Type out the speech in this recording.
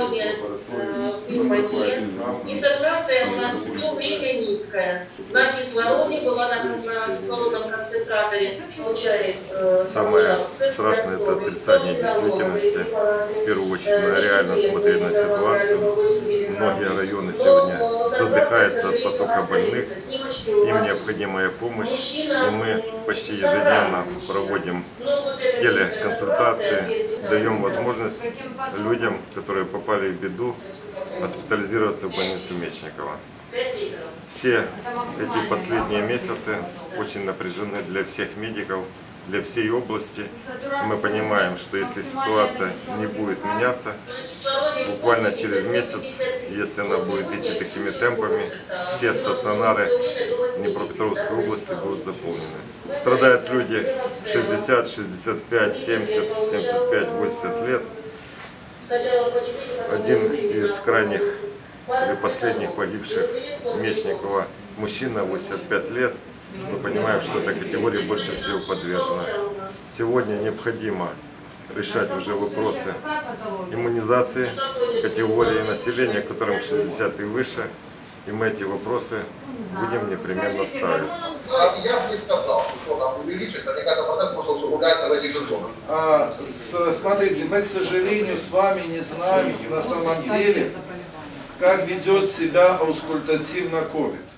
сегодня э, пневмонии. И у нас все время низкая. На кислороде была на, на кислородном Самое повышал страшное это отрицание действительности. э, В первую очередь э, надо реально смотреть на э, ситуацию. Многие районы сегодня э, задыхаются от потока больных. Им необходимая помощь. И мы почти ежедневно проводим Ну, телеконсультации, даем возможность людям, которые попали в беду, госпитализироваться в больницу Мечникова. Все эти последние месяцы очень напряжены для всех медиков, для всей области. Мы понимаем, что если ситуация не будет меняться, буквально через месяц, если она будет идти такими темпами, все стационары Днепропетровской области будут заполнены. Страдают люди 60, 65, 70, 75, 80 лет. Один из крайних или последних погибших Мечникова, мужчина 85 лет. Мы понимаем, что эта категория больше всего подвержена. Сегодня необходимо решать уже вопросы иммунизации категории населения, которым 60 и выше. И мы эти вопросы будем непременно ставить. А Я бы не сказал, что нам увеличит, наверняка этот процесс просто усугубляется в этих же зонах. А, смотрите, мы, к сожалению, с вами не знаем на самом деле, как ведет себя аускультативно ковид.